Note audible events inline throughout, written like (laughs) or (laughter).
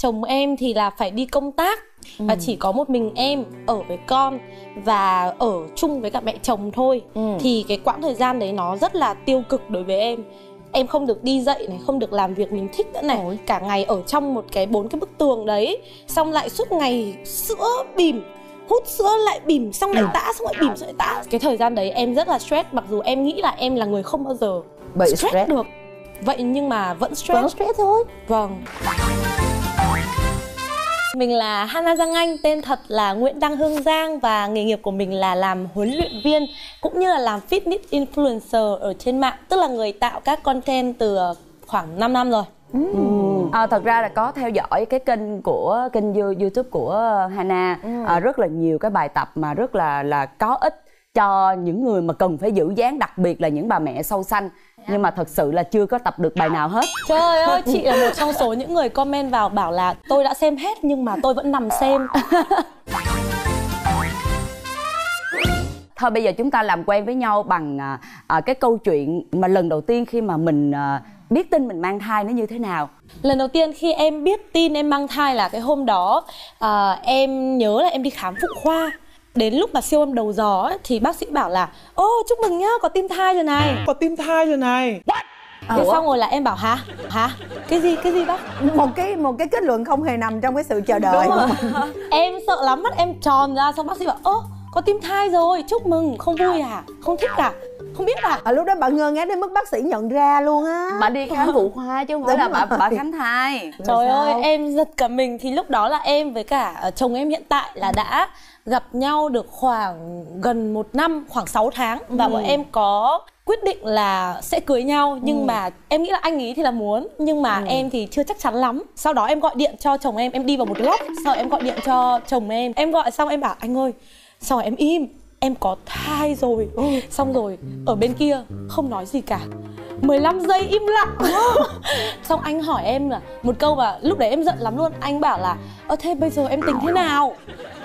chồng em thì là phải đi công tác ừ. và chỉ có một mình em ở với con và ở chung với cả mẹ chồng thôi ừ. thì cái quãng thời gian đấy nó rất là tiêu cực đối với em em không được đi dậy này không được làm việc mình thích nữa này Ôi. cả ngày ở trong một cái bốn cái bức tường đấy xong lại suốt ngày sữa bìm hút sữa lại bìm xong lại ừ. tã xong lại bìm xong lại tã cái thời gian đấy em rất là stress mặc dù em nghĩ là em là người không bao giờ bị stress, stress được vậy nhưng mà vẫn stress vẫn stress thôi vâng mình là Hana Giang Anh, tên thật là Nguyễn Đăng Hương Giang và nghề nghiệp của mình là làm huấn luyện viên cũng như là làm fitness influencer ở trên mạng, tức là người tạo các content từ khoảng 5 năm rồi. Ừ. À, thật ra là có theo dõi cái kênh của kênh YouTube của Hana ừ. à, rất là nhiều cái bài tập mà rất là là có ích cho những người mà cần phải giữ dáng đặc biệt là những bà mẹ sâu xanh. Nhưng mà thật sự là chưa có tập được bài nào hết. Trời ơi (laughs) chị là một trong số những người comment vào bảo là tôi đã xem hết nhưng mà tôi vẫn nằm xem. (laughs) Thôi bây giờ chúng ta làm quen với nhau bằng à, à, cái câu chuyện mà lần đầu tiên khi mà mình à, biết tin mình mang thai nó như thế nào. Lần đầu tiên khi em biết tin em mang thai là cái hôm đó à, em nhớ là em đi khám phụ khoa đến lúc mà siêu âm đầu gió ấy, thì bác sĩ bảo là ô chúc mừng nhá có tim thai rồi này. Có tim thai rồi này. À, thế xong rồi là em bảo hả? Hả? Cái gì cái gì bác? Một cái một cái kết luận không hề nằm trong cái sự chờ đợi. Đúng rồi. em sợ lắm mắt em tròn ra xong bác sĩ bảo ơ có tim thai rồi chúc mừng không vui à không thích à không biết à. À lúc đó bạn ngơ ngác đến mức bác sĩ nhận ra luôn á. Bà đi khám phụ khoa chứ không phải là bà bà khám thai. Trời ơi em giật cả mình thì lúc đó là em với cả ờ, chồng em hiện tại là đã gặp nhau được khoảng gần một năm khoảng 6 tháng và ừ. bọn em có quyết định là sẽ cưới nhau. Nhưng ừ. mà em nghĩ là anh ấy thì là muốn nhưng mà ừ. em thì chưa chắc chắn lắm. Sau đó em gọi điện cho chồng em em đi vào một góc. Sau em gọi điện cho chồng em. Em gọi xong em bảo anh ơi sau em im. Em có thai rồi. Ừ. xong rồi ở bên kia không nói gì cả. 15 giây im lặng. (laughs) Xong anh hỏi em là một câu mà lúc đấy em giận lắm luôn. Anh bảo là ơ thế bây giờ em tính thế nào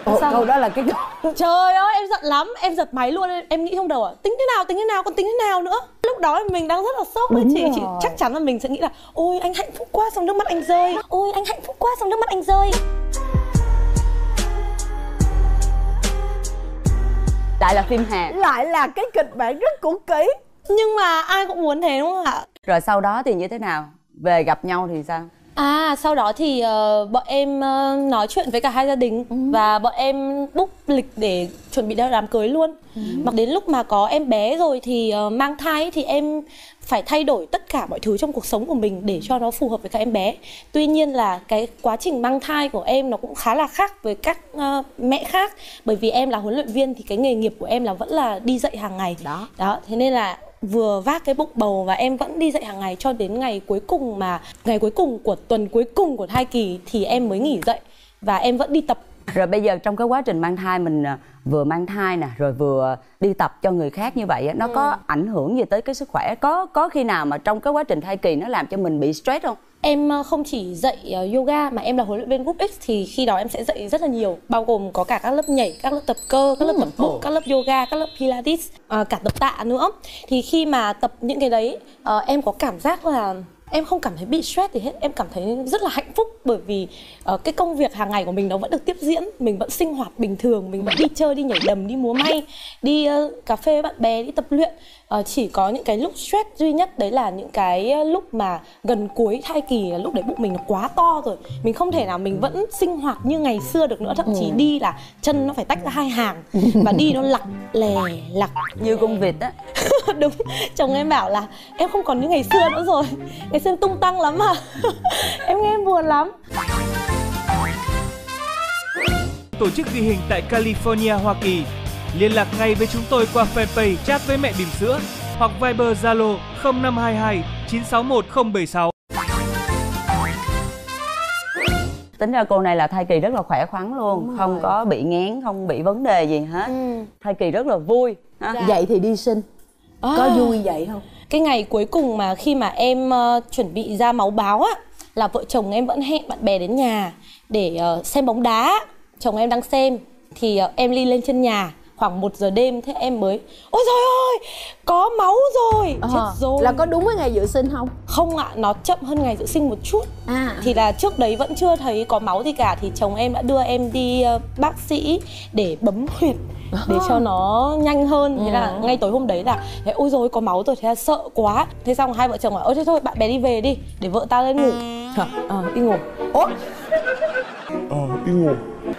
Ồ, câu đó là cái trời ơi em giận lắm. Em giật máy luôn. Em nghĩ trong đầu à tính thế nào tính thế nào còn tính thế nào nữa? Lúc đó mình đang rất là sốc với chị chị chắc chắn là mình sẽ nghĩ là ôi anh hạnh phúc quá xong nước mắt anh rơi. Ôi anh hạnh phúc quá xong nước mắt anh rơi. Lại là phim Hàn. Lại là cái kịch bản rất cũ kỹ. Nhưng mà ai cũng muốn thế đúng không ạ? Rồi sau đó thì như thế nào? Về gặp nhau thì sao À sau đó thì uh, bọn em uh, nói chuyện với cả hai gia đình ừ. và bọn em book lịch để chuẩn bị đám cưới luôn. Ừ. Mặc đến lúc mà có em bé rồi thì uh, mang thai thì em phải thay đổi tất cả mọi thứ trong cuộc sống của mình để cho nó phù hợp với các em bé. Tuy nhiên là cái quá trình mang thai của em nó cũng khá là khác với các uh, mẹ khác bởi vì em là huấn luyện viên thì cái nghề nghiệp của em là vẫn là đi dạy hàng ngày. Đó. Đó, thế nên là vừa vác cái bụng bầu và em vẫn đi dạy hàng ngày cho đến ngày cuối cùng mà, ngày cuối cùng của tuần cuối cùng của thai kỳ thì em mới nghỉ dậy. Và em vẫn đi tập rồi bây giờ trong cái quá trình mang thai mình à, vừa mang thai nè rồi vừa đi tập cho người khác như vậy nó ừ. có ảnh hưởng gì tới cái sức khỏe? Có có khi nào mà trong cái quá trình thai kỳ nó làm cho mình bị stress không? Em ờ, không chỉ dạy ờ, yoga mà em là huấn luyện viên group X thì khi đó em sẽ dạy rất là nhiều bao gồm có cả các lớp nhảy các lớp tập cơ các lớp tập bụng các lớp yoga các lớp pilates ờ, cả tập tạ nữa. Thì khi mà tập những cái đấy em có cảm giác là em không cảm thấy bị stress gì hết em cảm thấy rất là hạnh phúc bởi vì uh, cái công việc hàng ngày của mình nó vẫn được tiếp diễn mình vẫn sinh hoạt bình thường mình vẫn đi chơi đi nhảy đầm đi múa may đi uh, cà phê với bạn bè đi tập luyện. Uh, chỉ có những cái lúc stress duy nhất đấy là những cái lúc mà gần cuối thai kỳ là lúc đấy bụng mình nó quá to rồi. Mình không thể nào mình vẫn sinh hoạt như ngày xưa được nữa thậm chí ừ. đi là chân nó phải tách ra hai hàng và đi nó lặc lè lặc. Như con vịt á. (laughs) Đúng chồng em bảo là em không còn như ngày xưa nữa rồi ngày xưa em tung tăng lắm mà (laughs) em nghe em buồn lắm tổ chức ghi hình tại California, Hoa Kỳ Liên lạc ngay với chúng tôi qua fanpage chat với mẹ bỉm sữa hoặc Viber Zalo 0522 961 076. Tính ra cô này là thai kỳ rất là khỏe khoắn luôn, không có bị ngán, không bị vấn đề gì hết. Ừ. Thai kỳ rất là vui. Ha? Dạ. Vậy thì đi sinh. À. Có vui vậy không? Cái ngày cuối cùng mà khi mà em uh, chuẩn bị ra máu báo á là vợ chồng em vẫn hẹn bạn bè đến nhà để uh, xem bóng đá. Chồng em đang xem thì uh, em đi lên trên nhà. Khoảng 1 giờ đêm thế em mới ôi trời ơi có máu rồi. Ờ, chết rồi. là có đúng với ngày dự sinh không? Không ạ nó chậm hơn ngày dự sinh một chút. À. Thì là trước đấy vẫn chưa thấy có máu gì cả thì chồng em đã đưa em đi ờ, bác sĩ để bấm huyệt để cho nó nhanh hơn. Thế là ngay tối hôm đấy là thế, ôi rồi có máu rồi. Thế là sợ quá. Thế xong hai vợ chồng bảo ôi thế thôi bạn bé đi về đi để vợ ta lên ngủ. Ờ đi ngủ. Ủa?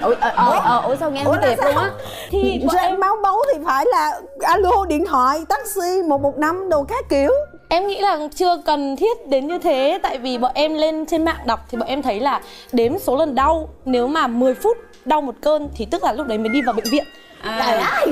Ờ ờ ờ ủa? sao nghe không kịp luôn á? thì bọn em máu báu thì phải là alo điện thoại taxi 115 đồ các kiểu. Em nghĩ là chưa cần thiết đến như thế Tại vì bọn em lên trên mạng đọc Thì bọn em thấy là đếm số lần đau. Nếu mà 10 phút đau một cơn Thì tức là lúc đấy mới đi vào bệnh viện trời ơi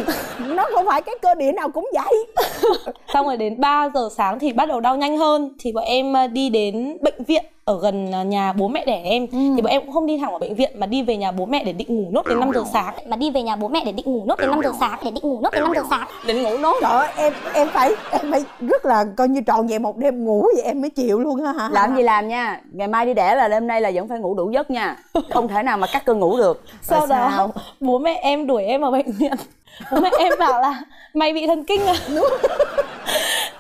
nó không phải cái cơ địa nào cũng vậy. (laughs) Xong rồi đến 3 giờ sáng thì bắt đầu đau nhanh hơn Thì bọn em à, đi đến bệnh viện ở gần à, nhà bố mẹ đẻ em. Thì bọn em cũng không đi thẳng vào bệnh viện Mà đi về nhà bố mẹ để định ngủ nốt đến 5 giờ sáng. mà đi về nhà bố mẹ để định ngủ nốt đến 5 giờ sáng để định ngủ nốt đến 5 giờ sáng. định ngủ nốt. Trời ơi em em phải em phải rất là coi như trọn vẹn một đêm ngủ vậy em mới chịu luôn á hả? Làm gì làm nha ngày mai đi đẻ là đêm nay là vẫn phải ngủ đủ giấc nha. Không thể nào mà cắt cơn ngủ được. Sau đó sao? bố mẹ em đuổi em vào bệnh viện Bố mẹ em bảo là mày bị thần kinh à? (laughs)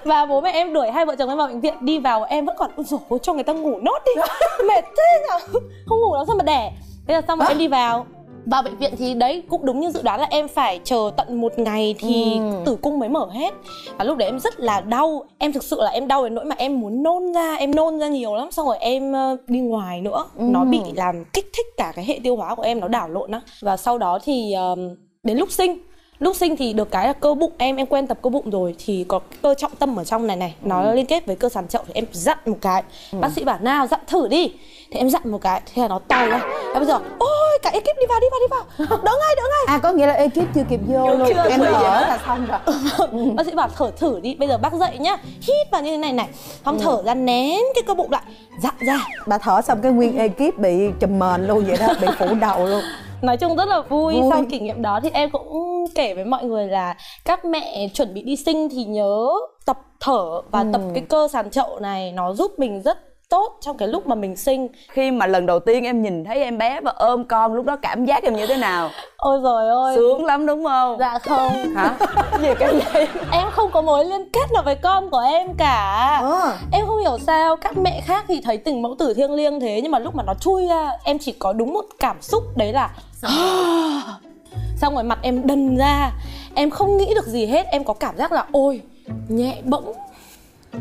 Và bố mẹ em đuổi hai vợ chồng em vào bệnh viện Đi vào em vẫn còn Ôi dồi cho người ta ngủ nốt đi. (laughs) Mệt thế nhở? Không ngủ làm sao mà đẻ? Thế là xong rồi em đi vào. Vào bệnh viện thì đấy cũng đúng như dự đoán là em phải chờ tận một ngày thì tử cung mới mở hết. Và lúc đấy em rất là đau. Em thực sự là em đau đến nỗi mà em muốn nôn ra em nôn ra nhiều lắm. Xong rồi em ờ, đi ngoài nữa. Nó bị làm kích thích cả cái hệ tiêu hóa của em nó đảo lộn á. Và sau đó thì ờm, đến lúc sinh. Lúc sinh thì được cái là cơ bụng em em quen tập cơ bụng rồi thì có cơ trọng tâm ở trong này này nó liên kết với cơ sàn chậu thì em dặn một cái. Bác sĩ bảo nào dặn thử đi. Thì em dặn một cái thế là nó to ra. Và bây giờ ôi cả ekip đi vào đi vào đi vào. Đỡ ngay đỡ ngay. À có nghĩa là ekip chưa kịp vô luôn. chưa em thở là (laughs) xong rồi. Bác sĩ bảo thở thử đi. Bây giờ bác dậy nhá. Hít vào như thế này này. Xong thở ra nén cái cơ bụng lại dặn ra. Bà thở xong cái nguyên ekip bị chùm mền luôn vậy đó bị phủ đầu luôn (laughs) nói chung rất là vui. Vui. sau kỷ niệm đó thì em cũng kể với mọi người là các mẹ chuẩn bị đi sinh thì nhớ tập thở và tập cái cơ sàn chậu này. Nó giúp mình rất tốt trong cái lúc mà mình sinh. Khi mà lần đầu tiên em nhìn thấy em bé và ôm con lúc đó cảm giác em như thế nào? Ôi rồi ôi sướng lắm đúng không? Dạ không. Hả? Gì cái gì em không có mối liên kết nào với con của em cả. Ờ. em không hiểu sao các mẹ khác thì thấy tình mẫu tử thiêng liêng thế nhưng mà lúc mà nó chui ra em chỉ có đúng một cảm xúc đấy là (gasps) xong rồi mặt em đần ra. Em không nghĩ được gì hết. Em có cảm giác là ôi nhẹ bỗng.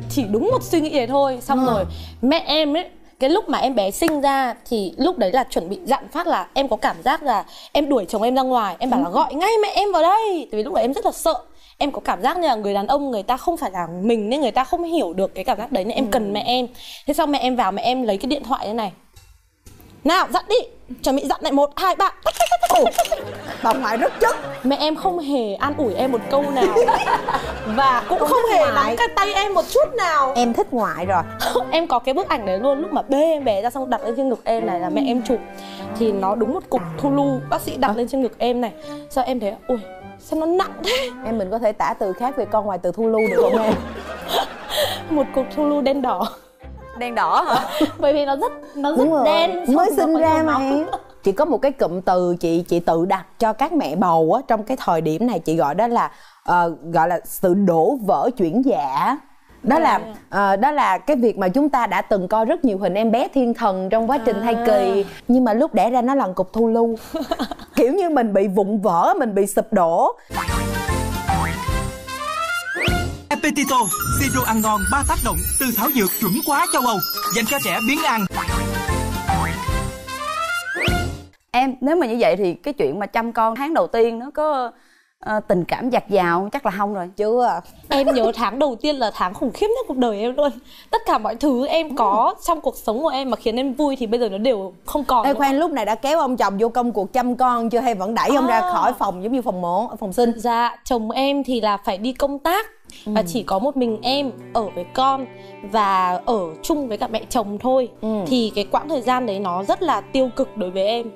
Chỉ đúng một suy nghĩ đấy thôi. Xong rồi mẹ em ấy cái lúc mà em bé sinh ra thì lúc đấy là chuẩn bị dặn phát là em có cảm giác là em đuổi chồng em ra ngoài. Em bảo là gọi ngay mẹ em vào đây. Tại vì lúc đấy em rất là sợ. Em có cảm giác như là người đàn ông người ta không phải là mình nên người ta không hiểu được cái cảm giác đấy nên em cần mẹ em. Thế xong mẹ em vào mẹ em lấy cái điện thoại thế này nào dặn đi. Chuẩn bị dặn lại một hai ba. Tách. bà ngoại rất chất. Mẹ em không hề an ủi em một câu nào. (laughs) Và cũng không hề nắm cái tay em một chút nào. Em thích ngoại rồi. (laughs) Em có cái bức ảnh đấy luôn lúc mà bê em bé ra xong đặt lên trên ngực em này là mẹ em chụp. Thì nó đúng một cục thu lu bác sĩ đặt lên trên ngực em này. Sao em thấy ui sao nó nặng thế? Em mình có thể tả từ khác về con ngoài từ thu lưu được không em? (laughs) Một cục thu lu đen đỏ đen đỏ hả? (laughs) Bởi vì nó rất nó rất đúng đen mới sinh ra mà. em (laughs) chỉ có một cái cụm từ chị chị tự đặt cho các mẹ bầu á trong cái thời điểm này chị gọi đó là ờ, gọi là sự đổ vỡ chuyển dạ. Đó là ờ, đó là cái việc mà chúng ta đã từng coi rất nhiều hình em bé thiên thần trong quá trình thai kỳ. Nhưng mà lúc đẻ ra nó là cục thu lưu. (laughs) Kiểu như mình bị vụn vỡ mình bị sụp đổ Appetito, siro ăn ngon ba tác động từ thảo dược chuẩn quá châu Âu dành cho trẻ biến ăn. em nếu mà như vậy thì cái chuyện mà chăm con tháng đầu tiên nó có ờ, tình cảm giặt dào chắc là không rồi. Chưa em nhớ tháng đầu tiên là tháng khủng khiếp nhất cuộc đời em luôn. Tất cả mọi thứ em có trong cuộc sống của em mà khiến em vui thì bây giờ nó đều không còn Ê khoan lúc này đã kéo ông chồng vô công cuộc chăm con chưa hay vẫn đẩy ông ra À. khỏi phòng giống như phòng mổ phòng sinh? Dạ, chồng em thì là phải đi công tác và chỉ có một mình em ở với con và ở chung với cả mẹ chồng thôi. Thì cái quãng thời gian đấy nó rất là tiêu cực đối với em.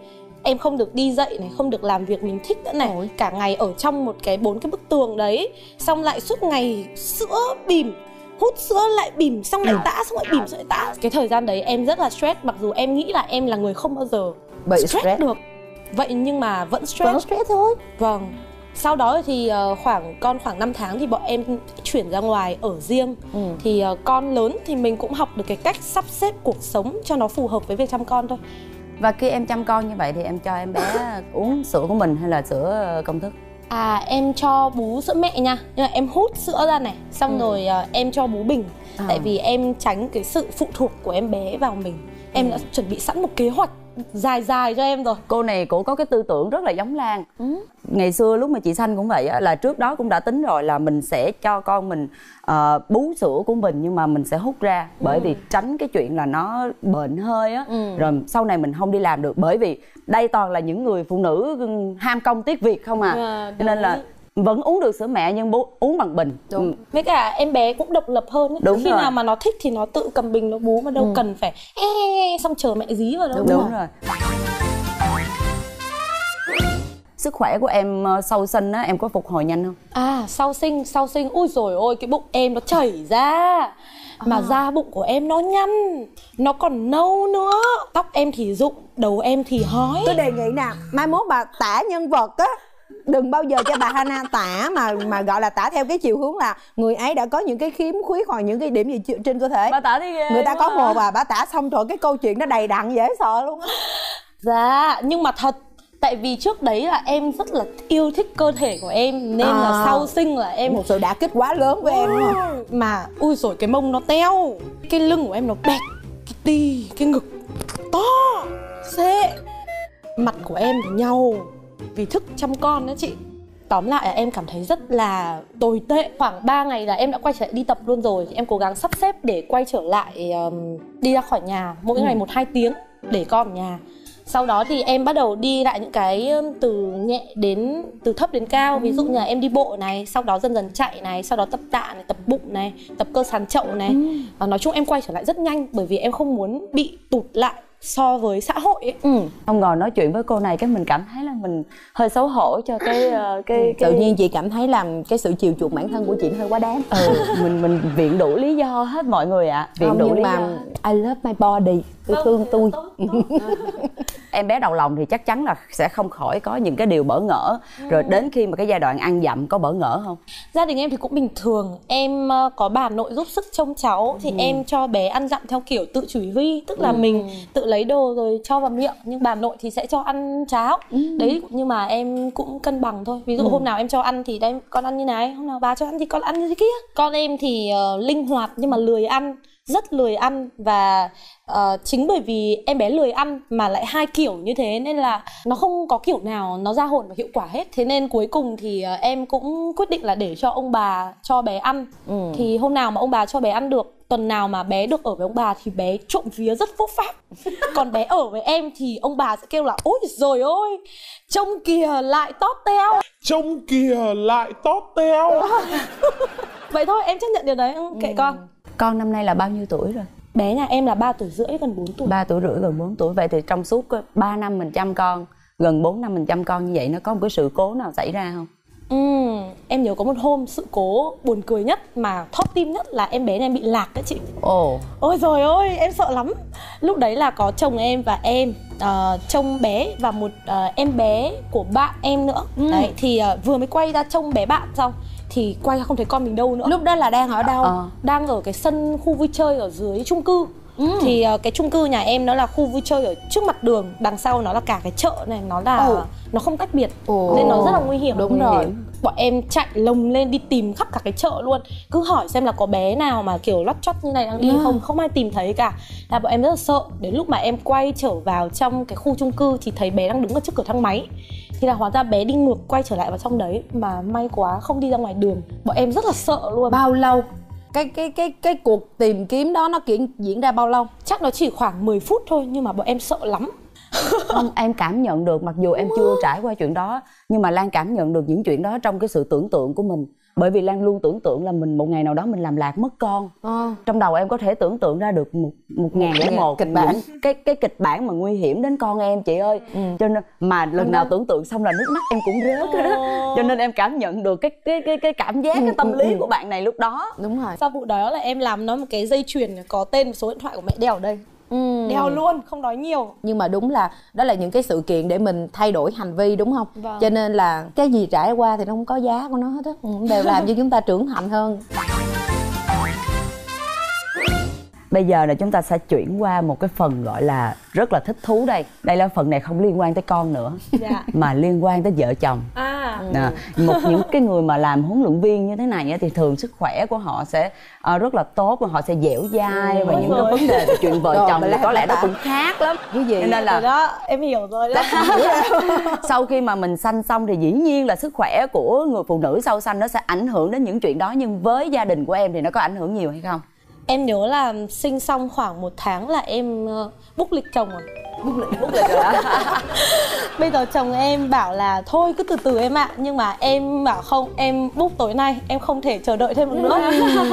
Em không được đi dậy này, không được làm việc mình thích nữa này, cả ngày ở trong một cái bốn cái bức tường đấy, xong lại suốt ngày sữa bìm hút sữa lại bìm xong lại tã xong lại bìm xong lại tã. Cái thời gian đấy em rất là stress mặc dù em nghĩ là em là người không bao giờ Bị stress, stress. được. Vậy nhưng mà vẫn stress vẫn stress. thôi. Vâng. Sau đó thì ờ, khoảng con khoảng 5 tháng thì bọn em chuyển ra ngoài ở riêng. Ừ. thì ờ, con lớn thì mình cũng học được cái cách sắp xếp cuộc sống cho nó phù hợp với việc chăm con thôi và khi em chăm con như vậy thì em cho em bé uống sữa của mình hay là sữa công thức? À em cho bú sữa mẹ nha. Nhưng mà em hút sữa ra này Xong rồi ờ, em cho bú bình. À. Tại vì em tránh cái sự phụ thuộc của em bé vào mình. Em đã chuẩn bị sẵn một kế hoạch dài dài cho em rồi. Cô này cũng có cái tư tưởng rất là giống Lan. Ngày xưa lúc mà chị Xanh cũng vậy á, là trước đó cũng đã tính rồi là mình sẽ cho con mình ờ, bú sữa của mình nhưng mà mình sẽ hút ra bởi vì tránh cái chuyện là nó bệnh hơi á. Rồi sau này mình không đi làm được bởi vì đây toàn là những người phụ nữ ham công tiếc việc không à. À, cho nên là. Vẫn uống được sữa mẹ nhưng bú, uống bằng bình. Đúng. Với cả em bé cũng độc lập hơn ấy. Đúng Khi rồi. nào mà nó thích thì nó tự cầm bình nó bú Mà đâu cần phải e, e, e, Xong chờ mẹ dí vào đâu. Đúng, đúng rồi. Sức khỏe của em ờ, sau sinh á em có phục hồi nhanh không? À sau sinh, sau sinh Ui rồi ôi cái bụng em nó chảy ra. Mà da bụng của em nó nhăn Nó còn nâu nữa. Tóc em thì rụng, đầu em thì hói. Tôi đề nghị nè mai mốt bà tả nhân vật á đừng bao giờ cho bà Hana tả mà mà gọi là tả theo cái chiều hướng là người ấy đã có những cái khiếm khuyết hoặc những cái điểm gì trên cơ thể bà tả đi ghê người ta có à. một và bà tả xong rồi cái câu chuyện nó đầy đặn dễ sợ luôn á Dạ, nhưng mà thật Tại vì trước đấy là em rất là yêu thích cơ thể của em Nên là À. sau sinh là em một sự đả kích quá lớn với em Ừ, Mà ui rồi cái mông nó teo Cái lưng của em nó bẹt Cái ti, cái ngực to Xệ Mặt của em thì nhau Vì thức chăm con đó chị. Tóm lại là em cảm thấy rất là tồi tệ. Khoảng 3 ngày là em đã quay trở lại đi tập luôn rồi. Em cố gắng sắp xếp để quay trở lại um, Đi ra khỏi nhà Mỗi ngày 1-2 tiếng Để con ở nhà. Sau đó thì em bắt đầu đi lại những cái từ nhẹ đến từ thấp đến cao. Ví dụ như là em đi bộ này sau đó dần dần chạy này sau đó tập tạ này tập bụng này tập cơ sàn chậu này. Và nói chung em quay trở lại rất nhanh bởi vì em không muốn bị tụt lại so với xã hội ấy. Ừ. Không ngồi nói chuyện với cô này cái mình cảm thấy là mình hơi xấu hổ cho cái ờ, cái, cái tự nhiên chị cảm thấy làm cái sự chiều chuộng bản thân của chị hơi quá đáng. Ừ, mình mình viện đủ lý do hết mọi người ạ. Viện không đủ nhưng lý mà do. I love my body. Tôi thương tôi (laughs) em bé đầu lòng thì chắc chắn là sẽ không khỏi có những cái điều bỡ ngỡ. Rồi đến khi mà cái giai đoạn ăn dặm có bỡ ngỡ không? Gia đình em thì cũng bình thường. Em ờ, có bà nội giúp sức trông cháu thì em cho bé ăn dặm theo kiểu tự chủ huy tức là mình tự lấy đồ rồi cho vào miệng. Nhưng bà nội thì sẽ cho ăn cháo. Đấy nhưng mà em cũng cân bằng thôi. Ví dụ hôm nào em cho ăn thì đây con ăn như này hôm nào bà cho ăn thì con ăn như thế kia. Con em thì ờ, linh hoạt nhưng mà lười ăn rất lười ăn. Và ờ, chính bởi vì em bé lười ăn mà lại hai kiểu như thế nên là nó không có kiểu nào nó ra hồn và hiệu quả hết. Thế nên cuối cùng thì ờ, em cũng quyết định là để cho ông bà cho bé ăn. Thì hôm nào mà ông bà cho bé ăn được tuần nào mà bé được ở với ông bà thì bé trộm vía rất phúc pháp. (laughs) Còn bé ở với em thì ông bà sẽ kêu là ôi rồi ôi trông kìa lại tóp teo. Trông kìa lại tóp teo. (laughs) Vậy thôi em chấp nhận điều đấy. Ừ, kệ con. Con năm nay là bao nhiêu tuổi rồi bé nhà em là 3 tuổi rưỡi gần 4 tuổi. 3 tuổi rưỡi gần 4 tuổi. Vậy thì trong suốt 3 năm mình chăm con gần 4 năm mình chăm con như vậy nó có một cái sự cố nào xảy ra không? Ừ, em nhớ có một hôm sự cố buồn cười nhất mà thót tim nhất là em bé này bị lạc đấy chị. Ồ. Ôi rồi ôi em sợ lắm. Lúc đấy là có chồng em và em uh, Trông bé và một ờ, em bé của bạn em nữa. Đấy thì ờ, vừa mới quay ra trông bé bạn xong Thì quay không thấy con mình đâu nữa. Lúc đó là đang ở đâu? Ờ. Đang ở cái sân khu vui chơi ở dưới chung cư Thì ờ, cái chung cư nhà em nó là khu vui chơi ở trước mặt đường Đằng sau nó là cả cái chợ này Nó là Ồ. nó không tách biệt Ồ. Nên nó rất là nguy hiểm. Đúng Nguy rồi. hiểm. Bọn em chạy lồng lên đi tìm khắp cả cái chợ luôn. Cứ hỏi xem là có bé nào mà kiểu lót chót như này đang đi không Không ai tìm thấy cả. Là bọn em rất là sợ. Đến lúc mà em quay trở vào trong cái khu chung cư Thì thấy bé đang đứng ở trước cửa thang máy. Thì là hóa ra bé đi ngược quay trở lại vào trong đấy. Mà may quá không đi ra ngoài đường. Bọn em rất là sợ luôn. Bao lâu cái cái cái cái cuộc tìm kiếm đó nó kiện diễn ra bao lâu? Chắc nó chỉ khoảng 10 phút thôi Nhưng mà bọn em sợ lắm. (laughs) Không em cảm nhận được mặc dù em chưa trải qua chuyện đó nhưng mà lan cảm nhận được những chuyện đó trong cái sự tưởng tượng của mình bởi vì lan luôn tưởng tượng là mình một ngày nào đó mình làm lạc mất con. Trong đầu em có thể tưởng tượng ra được một một ngàn lẻ một kịch bản. cái cái kịch bản mà nguy hiểm đến con em chị ơi. Cho nên mà lần nào tưởng tượng xong là nước mắt em cũng rớt đó cho nên em cảm nhận được cái cái cái cái cảm giác cái tâm lý của bạn này lúc đó. Đúng rồi. Sau vụ đó là em làm nó một cái dây chuyền Có tên và số điện thoại của mẹ đeo ở đây đeo luôn không nói nhiều. Nhưng mà đúng là đó là những cái sự kiện để mình thay đổi hành vi đúng không? Vâng. cho nên là cái gì trải qua thì nó không có giá của nó hết á. Ừ, đều làm cho chúng ta trưởng thành hơn (laughs) Bây giờ là chúng ta sẽ chuyển qua một cái phần gọi là rất là thích thú đây. Đây là phần này không liên quan tới con nữa dạ. Mà liên quan tới vợ chồng. À. À, một những cái người mà làm huấn luyện viên như thế này á, thì thường sức khỏe của họ sẽ ờ, rất là tốt và họ sẽ dẻo dai và những cái vấn đề về chuyện vợ Rồi, chồng thì lại có lẽ nó cũng khác lắm. Cái gì? Cho nên rồi là đó em hiểu rồi đó. Sau khi mà mình sanh xong thì dĩ nhiên là sức khỏe của người phụ nữ sau sanh nó sẽ ảnh hưởng đến những chuyện đó nhưng với gia đình của em thì nó có ảnh hưởng nhiều hay không em nhớ là sinh xong khoảng một tháng là em ờ, book lịch chồng rồi. Bút lịch bút lịch rồi đó (laughs) bây giờ chồng em bảo là thôi cứ từ từ em ạ. Nhưng mà em bảo không em book tối nay em không thể chờ đợi thêm được nữa.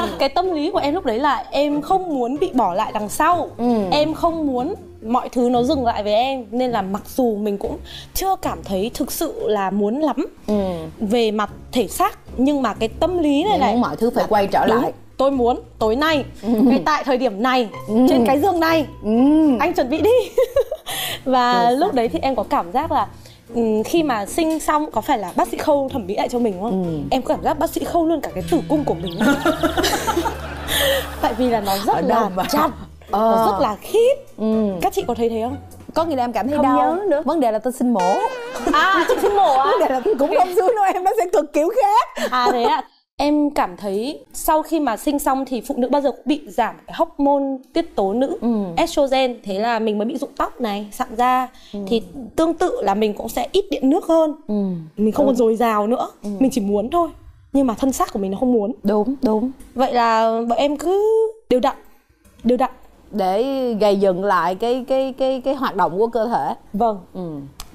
(laughs) Cái tâm lý của em lúc đấy là em không muốn bị bỏ lại đằng sau. Em không muốn mọi thứ nó dừng lại với em. Nên là mặc dù mình cũng chưa cảm thấy thực sự là muốn lắm về mặt thể xác nhưng mà cái tâm lý này Em này muốn mọi thứ phải quay trở Đúng, lại tôi muốn tối nay (laughs) ngay tại thời điểm này trên cái giường này. Anh chuẩn bị đi. (laughs) Và lúc đấy thì em có cảm giác là ừm, khi mà sinh xong có phải là bác sĩ khâu thẩm mỹ lại cho mình không? Em có cảm giác bác sĩ khâu luôn cả cái tử cung của mình. (laughs) Tại vì là nó rất đâu là mà? chặt nó Ờ. rất là khít. Các chị có thấy thế không? Có nghĩa là em cảm thấy Không đau. nhớ nữa. vấn đề là tôi sinh mổ. À chị sinh mổ á vấn đề là cũng không xưa nữa em nó sẽ cực kiểu khác. À thế ạ. Em cảm thấy sau khi mà sinh xong thì phụ nữ bao giờ cũng bị giảm cái hormone tiết tố nữ estrogen. Thế là mình mới bị rụng tóc này sạm da. Thì tương tự là mình cũng sẽ ít điện nước hơn. Mình không còn dồi dào nữa. Mình chỉ muốn thôi. Nhưng mà thân xác của mình nó không muốn. Đúng đúng. Vậy là bọn em cứ đều đặn đều đặn. Để gây dựng lại cái cái cái cái hoạt động của cơ thể. Vâng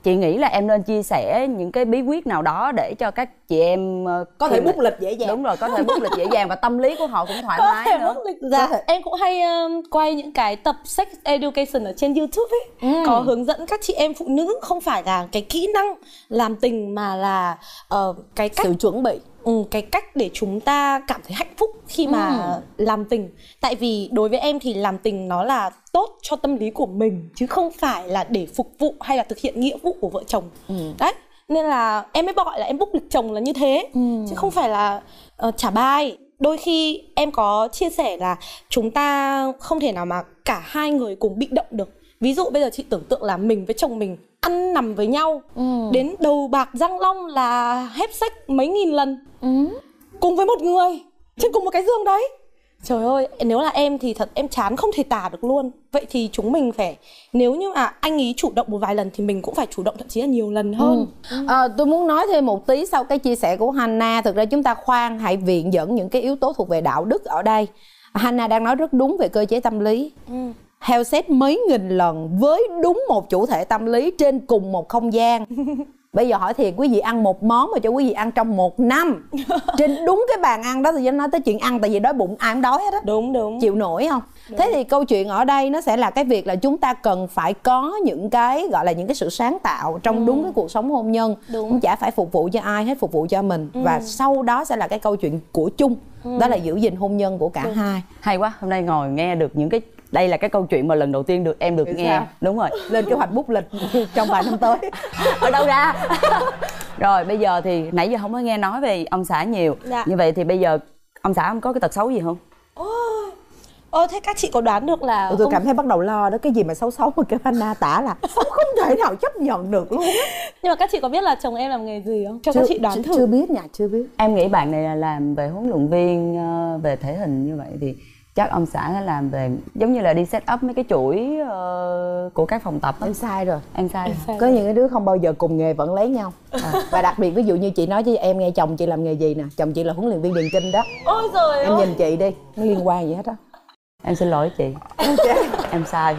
chị nghĩ là em nên chia sẻ những cái bí quyết nào đó để cho các chị em ờ, có thể bút lịch dễ dàng. Đúng rồi có thể bút lịch dễ dàng và tâm lý của họ cũng thoải (laughs) có mái thể nữa. mức lịch dạ em cũng hay um, quay những cái tập sex education ở trên youtube ấy. Có hướng dẫn các chị em phụ nữ không phải là cái kỹ năng làm tình mà là ờ, cái cách sự chuẩn bị Ừ, cái cách để chúng ta cảm thấy hạnh phúc khi mà làm tình. Tại vì đối với em thì làm tình nó là tốt cho tâm lý của mình chứ không phải là để phục vụ hay là thực hiện nghĩa vụ của vợ chồng. Đấy nên là em mới gọi là em book lịch chồng là như thế chứ không phải là ờ, trả bài. Đôi khi em có chia sẻ là chúng ta không thể nào mà cả hai người cùng bị động được. Ví dụ bây giờ chị tưởng tượng là mình với chồng mình ăn nằm với nhau. Đến đầu bạc răng long là hép sách mấy nghìn lần. Cùng với một người trên cùng một cái giường đấy. Trời ơi nếu là em thì thật em chán không thể tả được luôn. Vậy thì chúng mình phải nếu như mà anh ý chủ động một vài lần thì mình cũng phải chủ động thậm chí là nhiều lần hơn. Ờ, tôi muốn nói thêm một tí sau cái chia sẻ của Hannah thực ra chúng ta khoan hãy viện dẫn những cái yếu tố thuộc về đạo đức ở đây. Hannah đang nói rất đúng về cơ chế tâm lý Heo xét mấy nghìn lần với đúng một chủ thể tâm lý trên cùng một không gian. (laughs) Bây giờ hỏi thiệt quý vị ăn một món mà cho quý vị ăn trong một năm. (laughs) Trên đúng cái bàn ăn đó thì nói tới chuyện ăn Tại vì đói bụng ai cũng đói hết á. Đúng đúng. Chịu nổi không? Thế thì câu chuyện ở đây nó sẽ là cái việc là chúng ta cần phải có những cái gọi là những cái sự sáng tạo trong đúng cái cuộc sống hôn nhân. Đúng. không chả phải phục vụ cho ai hết phục vụ cho mình. Và sau đó sẽ là cái câu chuyện của chung. Đó là giữ gìn hôn nhân của cả hai. Hay quá hôm nay ngồi nghe được những cái đây là cái câu chuyện mà lần đầu tiên được em được Vậy nghe. sao? đúng rồi lên kế hoạch bút lịch trong vài năm tới. Ở đâu ra? Rồi bây giờ thì nãy giờ không có nghe nói về ông xã nhiều. Dạ. như vậy thì bây giờ ông xã ông có cái tật xấu gì không? Ơ thế các chị có đoán được là tôi ông- cảm thấy bắt đầu lo đó cái gì mà xấu xấu mà kêu Hannah tả là xấu không thể nào chấp nhận được luôn á. (laughs) nhưng mà các chị có biết là chồng em làm nghề gì không? Cho các chị đoán chưa, thử. chưa biết nha chưa biết. Em nghĩ bạn này là làm về huấn luyện viên ờ, về thể hình như vậy thì chắc ông xã là làm về giống như là đi set up mấy cái chuỗi ờ, của các phòng tập á. Em sai rồi. Em sai sai. có những cái đứa không bao giờ cùng nghề vẫn lấy nhau. À, và đặc biệt ví dụ như chị nói với em nghe chồng chị làm nghề gì nè? Chồng chị là huấn luyện viên điền kinh đó. Ôi trời em ơi. nhìn chị đi nó liên quan gì hết á. Em xin lỗi chị. Em sai.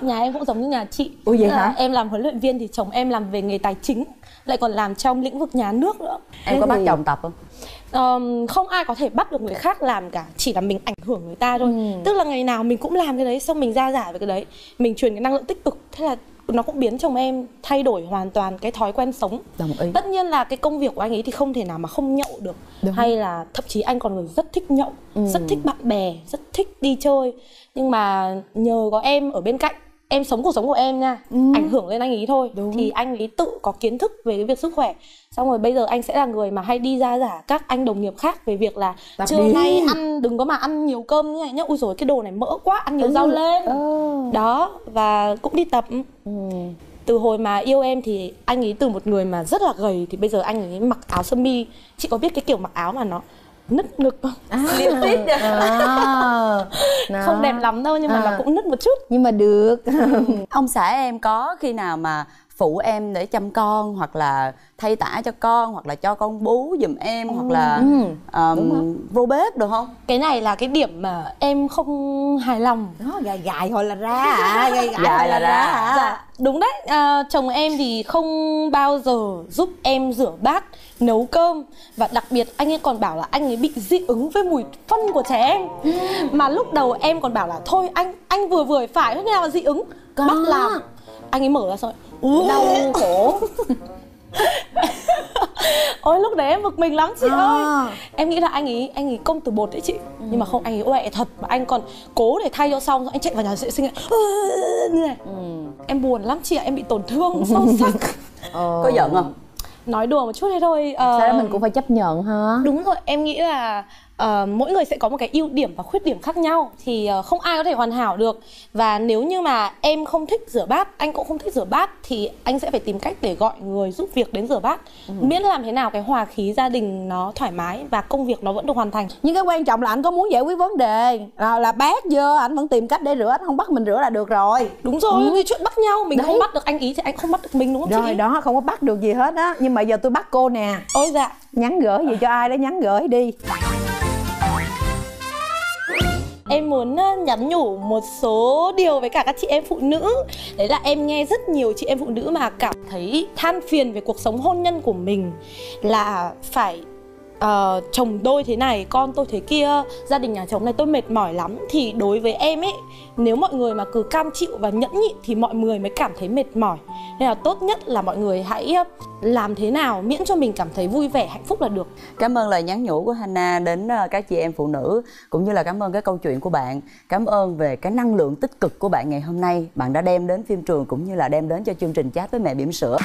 Nhà em cũng giống như nhà chị. Ủa vậy hả? em làm huấn luyện viên thì chồng em làm về nghề tài chính lại còn làm trong lĩnh vực nhà nước nữa. Em có bắt chồng tập không Ờm, không ai có thể bắt được người khác làm cả chỉ là mình ảnh hưởng người ta thôi tức là ngày nào mình cũng làm cái đấy xong mình ra giải với cái đấy mình truyền cái năng lượng tích cực thế là nó cũng biến chồng em thay đổi hoàn toàn cái thói quen sống Đồng ý. tất nhiên là cái công việc của anh ấy thì không thể nào mà không nhậu được Đúng. hay là thậm chí anh còn người rất thích nhậu Ừ. rất thích bạn bè rất thích đi chơi nhưng mà nhờ có em ở bên cạnh em sống cuộc sống của em nha. Ừ. ảnh hưởng lên anh ấy thôi. Thì anh ấy tự có kiến thức về cái việc sức khỏe. Xong rồi bây giờ anh sẽ là người mà hay đi ra giả các anh đồng nghiệp khác về việc là Tập trưa đi. nay ăn đừng có mà ăn nhiều cơm như này nhá. Ui rồi cái đồ này mỡ quá ăn nhiều rau lên. Đó và cũng đi tập. Từ hồi mà yêu em thì anh ấy từ một người mà rất là gầy thì bây giờ anh ấy mặc áo sơ mi. Chị có biết cái kiểu mặc áo mà nó nứt ngực không Liệt tít kìa. À, đó. (laughs) không đẹp lắm đâu nhưng mà À. nó cũng nứt một chút nhưng mà được (laughs) ông xã em có khi nào mà phụ em để chăm con hoặc là thay tả cho con hoặc là cho con bú giùm em hoặc là um, vô bếp được không cái này là cái điểm mà em không hài lòng nó gài gài thôi là ra (laughs) à gài gài Gài thôi là ra. à Dạ, đúng đấy. À, chồng em thì không bao giờ giúp em rửa bát, nấu cơm và đặc biệt anh ấy còn bảo là anh ấy bị dị ứng với mùi phân của trẻ em. Mà lúc đầu em còn bảo là thôi anh anh vừa vừa phải thế nào dị ứng. Bắt làm. Anh ấy mở ra rồi. Đau khổ. (laughs) Ôi lúc đấy em bực mình lắm chị À. ơi. Em nghĩ là anh ấy anh ấy công từ bột đấy chị. Nhưng mà không anh ấy oẹ thật. Mà anh còn cố để thay cho xong Rồi anh chạy vào nhà vệ sinh lại, như này. Em buồn lắm chị ạ Em bị tổn thương sâu (laughs) sắc. Có giận không? Nói đùa một chút thế thôi ờ, sau đó mình cũng phải chấp nhận ha Đúng rồi, em nghĩ là ờ, mỗi người sẽ có một cái ưu điểm và khuyết điểm khác nhau thì ờ, không ai có thể hoàn hảo được và nếu như mà em không thích rửa bát, anh cũng không thích rửa bát thì anh sẽ phải tìm cách để gọi người giúp việc đến rửa bát. Miễn làm thế nào cái hòa khí gia đình nó thoải mái và công việc nó vẫn được hoàn thành. nhưng cái quan trọng là anh có muốn giải quyết vấn đề à, là bát dơ anh vẫn tìm cách để rửa anh không bắt mình rửa là được rồi Đúng rồi, cái chuyện bắt nhau mình Đấy. không bắt được anh ý thì anh không bắt được mình đúng không rồi chị? đó không có bắt được gì hết á nhưng mà giờ tôi bắt cô nè Ôi dạ. nhắn gửi gì cho ai đó nhắn gửi đi Em muốn ờ, nhắn nhủ một số điều với cả các chị em phụ nữ. Đấy là em nghe rất nhiều chị em phụ nữ mà cảm thấy than phiền về cuộc sống hôn nhân của mình Là phải uh, chồng tôi thế này, con tôi thế kia, gia đình nhà chồng này tôi mệt mỏi lắm Thì đối với em ấy, nếu mọi người mà cứ cam chịu và nhẫn nhịn thì mọi người mới cảm thấy mệt mỏi Nên là tốt nhất là mọi người hãy làm thế nào miễn cho mình cảm thấy vui vẻ, hạnh phúc là được Cảm ơn lời nhắn nhủ của Hana đến các chị em phụ nữ cũng như là cảm ơn cái câu chuyện của bạn. Cảm ơn về cái năng lượng tích cực của bạn ngày hôm nay. Bạn đã đem đến phim trường cũng như là đem đến cho chương trình chat với mẹ bỉm sữa.